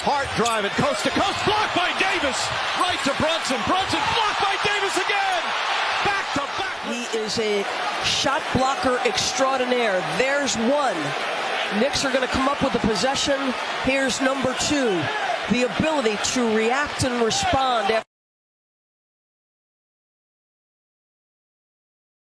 Hart driving coast to coast, blocked by Davis. Right to Brunson. Brunson blocked by Davis again. Back to back. He is a shot blocker extraordinaire. There's one. Knicks are going to come up with the possession. Here's number two. The ability to react and respond